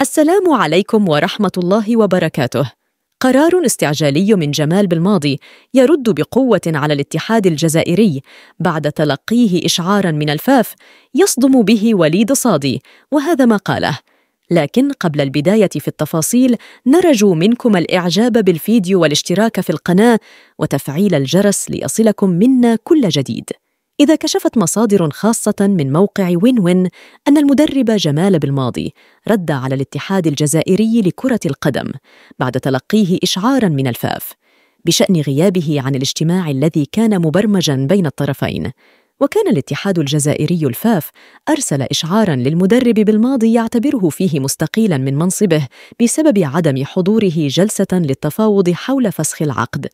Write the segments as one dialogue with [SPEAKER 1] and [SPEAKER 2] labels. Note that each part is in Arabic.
[SPEAKER 1] السلام عليكم ورحمة الله وبركاته. قرار استعجالي من جمال بالماضي يرد بقوة على الاتحاد الجزائري بعد تلقيه إشعارا من الفاف يصدم به وليد صادي وهذا ما قاله. لكن قبل البداية في التفاصيل نرجو منكم الإعجاب بالفيديو والاشتراك في القناة وتفعيل الجرس ليصلكم منا كل جديد. إذا كشفت مصادر خاصة من موقع وين وين أن المدرب جمال بالماضي رد على الاتحاد الجزائري لكرة القدم بعد تلقيه إشعارا من الفاف بشأن غيابه عن الاجتماع الذي كان مبرمجا بين الطرفين. وكان الاتحاد الجزائري الفاف أرسل إشعارا للمدرب بالماضي يعتبره فيه مستقيلا من منصبه بسبب عدم حضوره جلسة للتفاوض حول فسخ العقد.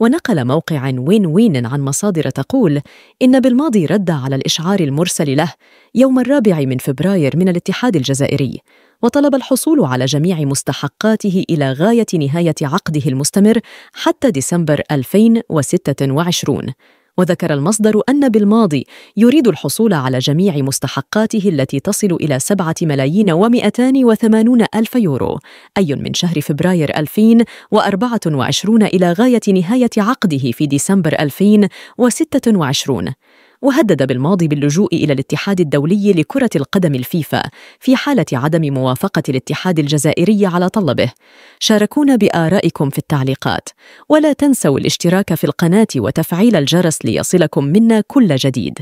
[SPEAKER 1] ونقل موقع وين وين عن مصادر تقول إن بالماضي رد على الإشعار المرسل له يوم الرابع من فبراير من الاتحاد الجزائري وطلب الحصول على جميع مستحقاته إلى غاية نهاية عقده المستمر حتى ديسمبر 2026 وذكر المصدر أن بالماضي يريد الحصول على جميع مستحقاته التي تصل إلى سبعة ملايين ومئتان وثمانون ألف يورو أي من شهر فبراير 2024 إلى غاية نهاية عقده في ديسمبر 2026 وهدد بالماضي باللجوء إلى الاتحاد الدولي لكرة القدم الفيفا في حالة عدم موافقة الاتحاد الجزائري على طلبه. شاركونا بآرائكم في التعليقات. ولا تنسوا الاشتراك في القناة وتفعيل الجرس ليصلكم منا كل جديد.